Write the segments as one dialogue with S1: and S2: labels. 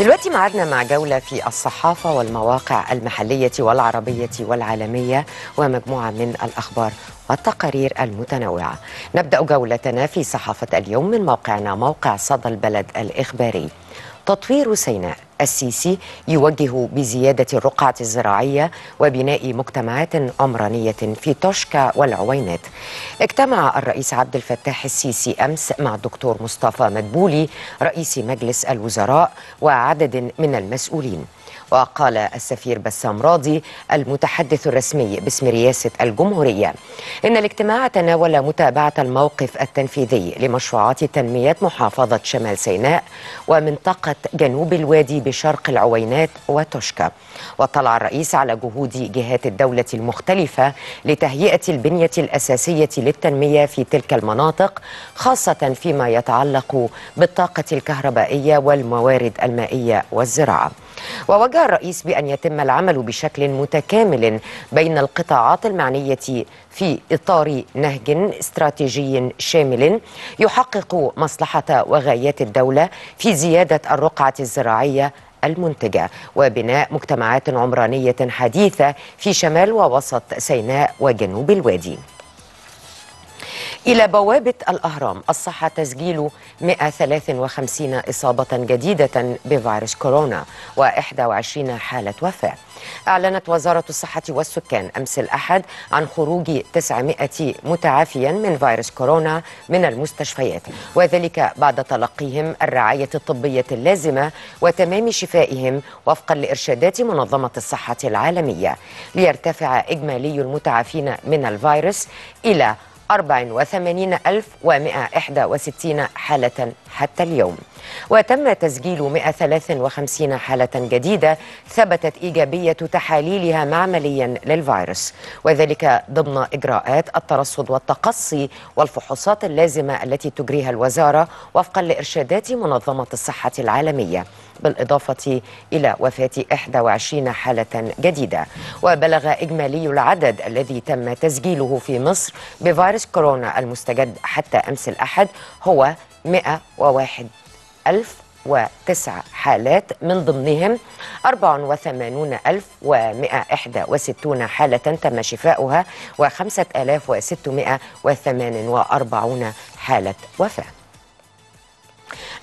S1: دلوقتي معادنا مع جولة في الصحافة والمواقع المحلية والعربية والعالمية ومجموعة من الأخبار والتقارير المتنوعة. نبدأ جولتنا في صحافة اليوم من موقعنا موقع صدى البلد الإخباري. تطوير سيناء. السيسي يوجه بزيادة الرقعة الزراعية وبناء مجتمعات عمرانية في توشكا والعوينات. اجتمع الرئيس عبد الفتاح السيسي أمس مع الدكتور مصطفى مدبولي رئيس مجلس الوزراء وعدد من المسؤولين. وقال السفير بسام راضي المتحدث الرسمي باسم رئاسة الجمهورية. إن الاجتماع تناول متابعة الموقف التنفيذي لمشروعات تنمية محافظة شمال سيناء ومنطقة جنوب الوادي بشرق العوينات وتوشكا. واطلع الرئيس على جهود جهات الدولة المختلفة لتهيئة البنية الأساسية للتنمية في تلك المناطق خاصة فيما يتعلق بالطاقة الكهربائية والموارد المائية والزراعة. ووجه الرئيس بأن يتم العمل بشكل متكامل بين القطاعات المعنية في إطار نهج استراتيجي شامل يحقق مصلحة وغايات الدولة في زيادة الرقعة الزراعية المنتجة وبناء مجتمعات عمرانية حديثة في شمال ووسط سيناء وجنوب الوادي. إلى بوابة الأهرام. الصحة تسجيل 153 إصابة جديدة بفيروس كورونا و21 حالة وفاة. أعلنت وزارة الصحة والسكان أمس الأحد عن خروج 900 متعافيا من فيروس كورونا من المستشفيات وذلك بعد تلقيهم الرعاية الطبية اللازمة وتمام شفائهم وفقا لإرشادات منظمة الصحة العالمية. ليرتفع إجمالي المتعافين من الفيروس إلى 84161 حالة حتى اليوم. وتم تسجيل 153 حالة جديدة ثبتت إيجابية تحاليلها معمليا للفيروس وذلك ضمن إجراءات الترصد والتقصي والفحوصات اللازمة التي تجريها الوزارة وفقا لإرشادات منظمة الصحة العالمية. بالإضافة إلى وفاة 21 حالة جديدة. وبلغ إجمالي العدد الذي تم تسجيله في مصر بفيروس كورونا المستجد حتى أمس الأحد هو 101 ألف وتسع حالات من ضمنهم 84161 حالة تم شفاؤها و5648 حالة وفاة.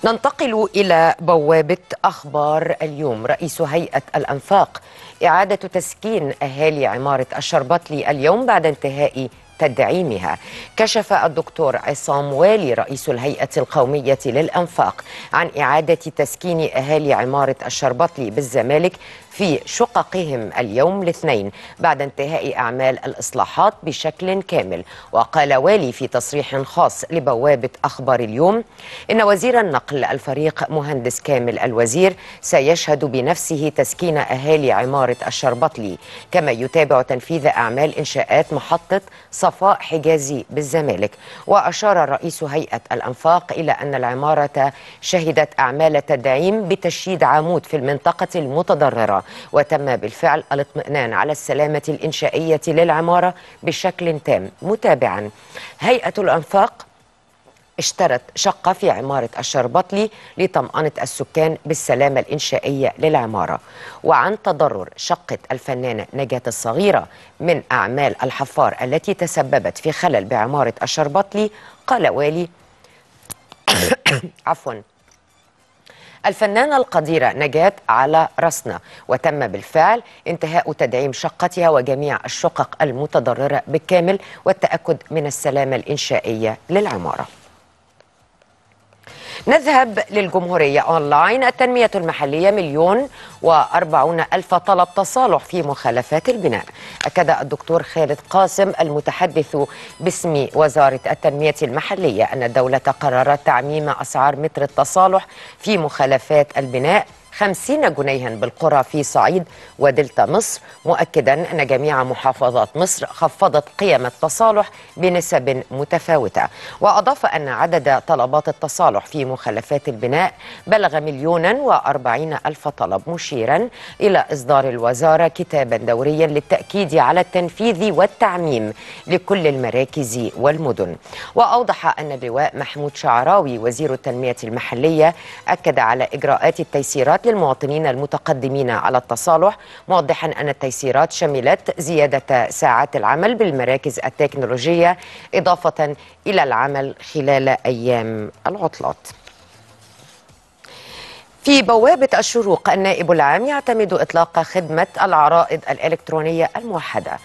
S1: ننتقل إلى بوابة أخبار اليوم رئيس هيئة الأنفاق. إعادة تسكين أهالي عمارة الشربطلي اليوم بعد انتهاء تدعيمها. كشف الدكتور عصام والي رئيس الهيئة القومية للأنفاق عن إعادة تسكين أهالي عمارة الشربطلي بالزمالك في شققهم اليوم الاثنين بعد انتهاء أعمال الإصلاحات بشكل كامل. وقال والي في تصريح خاص لبوابة أخبار اليوم إن وزير النقل الفريق مهندس كامل الوزير سيشهد بنفسه تسكين أهالي عمارة الشربطلي كما يتابع تنفيذ أعمال إنشاءات محطة صفاء حجازي بالزمالك. وأشار رئيس هيئة الأنفاق إلى أن العمارة شهدت أعمال تدعيم بتشييد عمود في المنطقة المتضررة وتم بالفعل الاطمئنان على السلامة الإنشائية للعمارة بشكل تام. متابعا هيئة الأنفاق اشترت شقة في عمارة الشربطلي لطمأنة السكان بالسلامة الإنشائية للعمارة. وعن تضرر شقة الفنانة نجاة الصغيرة من أعمال الحفار التي تسببت في خلل بعمارة الشربطلي قال والي عفواً الفنانة القديرة نجاة على رأسنا وتم بالفعل انتهاء تدعيم شقتها وجميع الشقق المتضررة بالكامل والتأكد من السلامة الإنشائية للعمارة. نذهب للجمهورية أونلاين. التنمية المحلية مليون وأربعون ألف طلب تصالح في مخالفات البناء. أكد الدكتور خالد قاسم المتحدث باسم وزارة التنمية المحلية أن الدولة قررت تعميم أسعار متر التصالح في مخالفات البناء. خمسين جنيها بالقرى في صعيد ودلتا مصر مؤكدا أن جميع محافظات مصر خفضت قيم التصالح بنسب متفاوتة. وأضاف أن عدد طلبات التصالح في مخلفات البناء بلغ مليونا وأربعين ألف طلب مشيرا إلى إصدار الوزارة كتابا دوريا للتأكيد على التنفيذ والتعميم لكل المراكز والمدن. وأوضح أن اللواء محمود شعراوي وزير التنمية المحلية أكد على إجراءات التيسيرات للمواطنين المتقدمين على التصالح موضحا أن التيسيرات شملت زيادة ساعات العمل بالمراكز التكنولوجية إضافة إلى العمل خلال أيام العطلات. في بوابة الشروق النائب العام يعتمد إطلاق خدمة العرائض الإلكترونية الموحدة.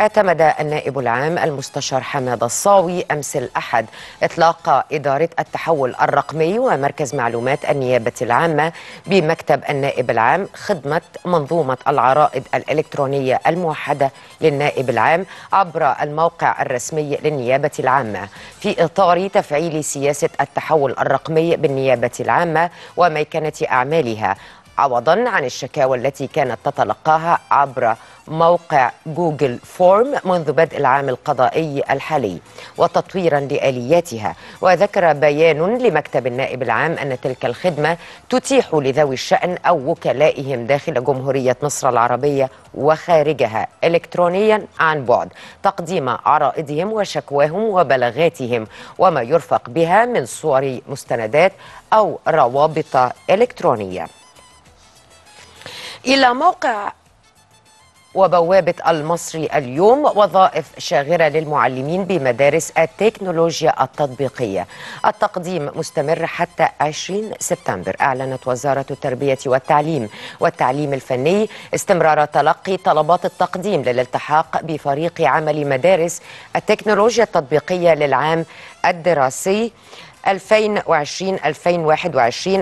S1: اعتمد النائب العام المستشار حماد الصاوي أمس الأحد إطلاق إدارة التحول الرقمي ومركز معلومات النيابة العامة بمكتب النائب العام خدمة منظومة العرائض الإلكترونية الموحدة للنائب العام عبر الموقع الرسمي للنيابة العامة. في إطار تفعيل سياسة التحول الرقمي بالنيابة العامة وميكنة أعمالها. عوضا عن الشكاوى التي كانت تتلقاها عبر موقع Google Form منذ بدء العام القضائي الحالي وتطويرا لآلياتها. وذكر بيان لمكتب النائب العام أن تلك الخدمة تتيح لذوي الشأن أو وكلائهم داخل جمهورية مصر العربية وخارجها إلكترونيا عن بعد تقديم عرائضهم وشكواهم وبلاغاتهم وما يرفق بها من صور مستندات أو روابط إلكترونية. إلى موقع وبوابة المصري اليوم وظائف شاغرة للمعلمين بمدارس التكنولوجيا التطبيقية. التقديم مستمر حتى 20 سبتمبر أعلنت وزارة التربية والتعليم. والتعليم الفني استمرار تلقي طلبات التقديم للالتحاق بفريق عمل مدارس التكنولوجيا التطبيقية للعام الدراسي. 2020-2021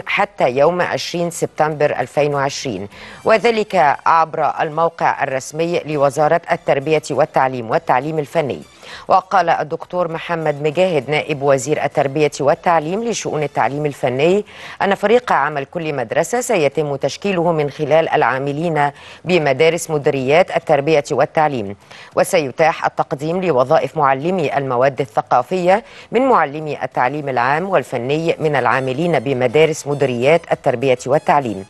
S1: حتى يوم 20 سبتمبر 2020 وذلك عبر الموقع الرسمي لوزارة التربية والتعليم والتعليم الفني. وقال الدكتور محمد مجاهد نائب وزير التربية والتعليم لشؤون التعليم الفني أن فريق عمل كل مدرسة سيتم تشكيله من خلال العاملين بمدارس مديريات التربية والتعليم. وسيتاح التقديم لوظائف معلمي المواد الثقافية من معلمي التعليم العام والفني من العاملين بمدارس مديريات التربية والتعليم.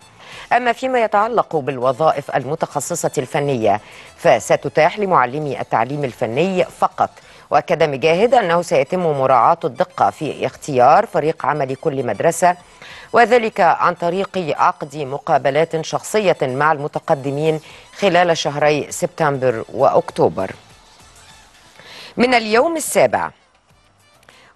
S1: أما فيما يتعلق بالوظائف المتخصصة الفنية فستتاح لمعلمي التعليم الفني فقط. وأكد مجاهد أنه سيتم مراعاة الدقة في اختيار فريق عمل كل مدرسة وذلك عن طريق عقد مقابلات شخصية مع المتقدمين خلال شهري سبتمبر وأكتوبر. من اليوم السابع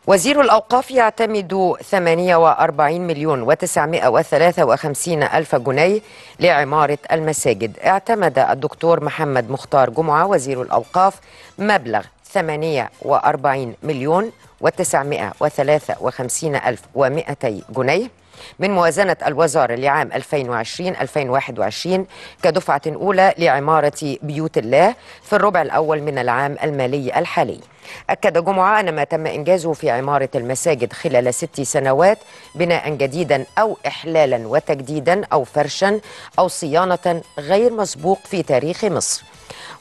S1: وزير الأوقاف يعتمد 48 مليون و953 ألف جنيه لعمارة المساجد. اعتمد الدكتور محمد مختار جمعة وزير الأوقاف مبلغ 48 مليون و953 ألف و200 جنيه من موازنة الوزارة لعام 2020-2021 كدفعة أولى لعمارة بيوت الله في الربع الأول من العام المالي الحالي. أكد جمعة أن ما تم إنجازه في عمارة المساجد خلال ست سنوات بناء جديدا أو إحلالا وتجديدا أو فرشا أو صيانة غير مسبوق في تاريخ مصر.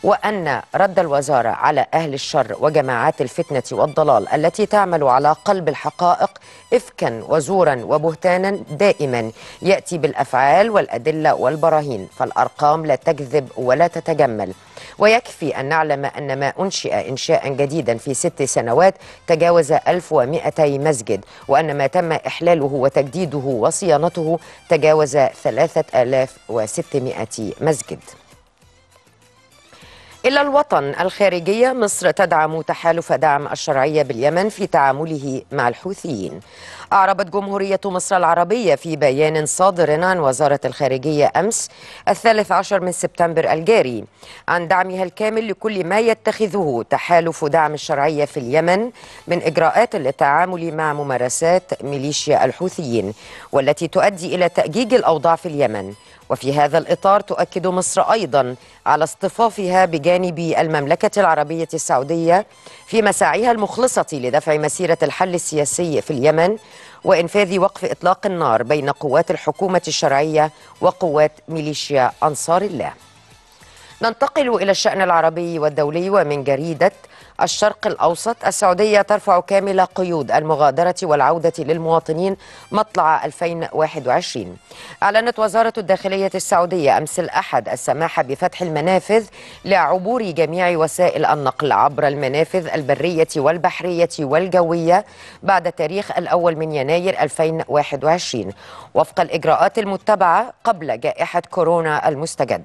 S1: وأن رد الوزارة على أهل الشر وجماعات الفتنة والضلال التي تعمل على قلب الحقائق إفكا وزورا وبهتانا دائما يأتي بالأفعال والأدلة والبراهين فالأرقام لا تكذب ولا تتجمل. ويكفي أن نعلم أن ما أنشئ إنشاء جديدا في ست سنوات تجاوز 1200 مسجد وأن ما تم إحلاله وتجديده وصيانته تجاوز 3600 مسجد. إلى الوطن الخارجية مصر تدعم تحالف دعم الشرعية باليمن في تعامله مع الحوثيين. أعربت جمهورية مصر العربية في بيان صادر عن وزارة الخارجية أمس الثالث عشر من سبتمبر الجاري عن دعمها الكامل لكل ما يتخذه تحالف دعم الشرعية في اليمن من إجراءات للتعامل مع ممارسات ميليشيا الحوثيين والتي تؤدي إلى تأجيج الأوضاع في اليمن. وفي هذا الإطار تؤكد مصر أيضا على اصطفافها بجانب المملكة العربية السعودية في مساعيها المخلصة لدفع مسيرة الحل السياسي في اليمن وإنفاذ وقف إطلاق النار بين قوات الحكومة الشرعية وقوات ميليشيا أنصار الله. ننتقل إلى الشأن العربي والدولي ومن جريدة الشرق الأوسط السعودية ترفع كامل قيود المغادرة والعودة للمواطنين مطلع 2021 أعلنت وزارة الداخلية السعودية أمس الأحد السماح بفتح المنافذ لعبور جميع وسائل النقل عبر المنافذ البرية والبحرية والجوية بعد تاريخ الأول من يناير 2021 وفق الإجراءات المتبعة قبل جائحة كورونا المستجد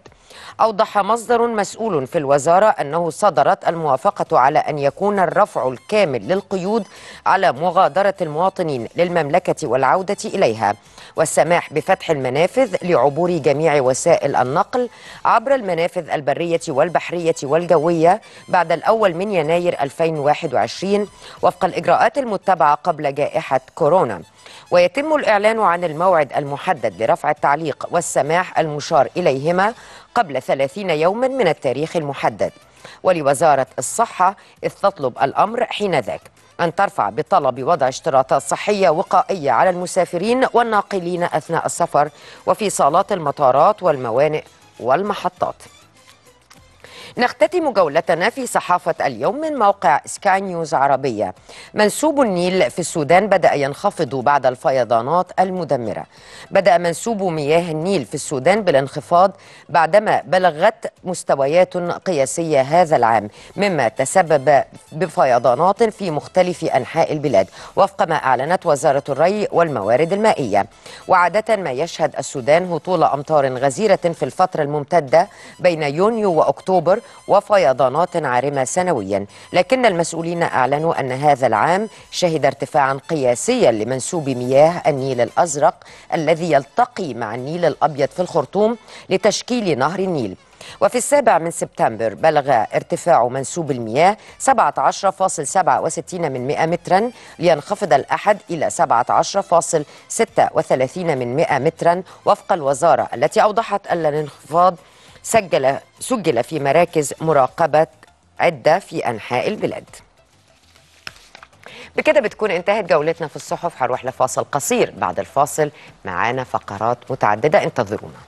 S1: أوضح مصدر مسؤول في الوزارة أنه صدرت الموافقة على أن يكون الرفع الكامل للقيود على مغادرة المواطنين للمملكة والعودة إليها. والسماح بفتح المنافذ لعبور جميع وسائل النقل عبر المنافذ البرية والبحرية والجوية بعد الأول من يناير 2021 وفق الإجراءات المتبعة قبل جائحة كورونا. ويتم الإعلان عن الموعد المحدد لرفع التعليق والسماح المشار إليهما قبل 30 يوما من التاريخ المحدد. ولوزارة الصحة إذ تطلب الأمر حين ذاك أن ترفع بطلب وضع اشتراطات صحية وقائية على المسافرين والناقلين أثناء السفر وفي صالات المطارات والموانئ والمحطات. نختتم جولتنا في صحافة اليوم من موقع سكاي نيوز عربية. منسوب النيل في السودان بدأ ينخفض بعد الفيضانات المدمرة. بدأ منسوب مياه النيل في السودان بالانخفاض بعدما بلغت مستويات قياسية هذا العام مما تسبب بفيضانات في مختلف أنحاء البلاد. وفق ما أعلنت وزارة الري والموارد المائية. وعادة ما يشهد السودان هطول أمطار غزيرة في الفترة الممتدة بين يونيو وأكتوبر وفيضانات عارمة سنويا. لكن المسؤولين أعلنوا أن هذا العام شهد ارتفاعا قياسيا لمنسوب مياه النيل الأزرق الذي يلتقي مع النيل الأبيض في الخرطوم لتشكيل نهر النيل. وفي السابع من سبتمبر بلغ ارتفاع منسوب المياه 17.67 من 100 مترا لينخفض الأحد إلى 17.36 من 100 مترا وفق الوزارة التي أوضحت أن الانخفاض سجل سجل في مراكز مراقبة عدة في أنحاء البلاد. بكده بتكون انتهت جولتنا في الصحف. هنروح لفاصل قصير. بعد الفاصل معانا فقرات متعددة. انتظرونا.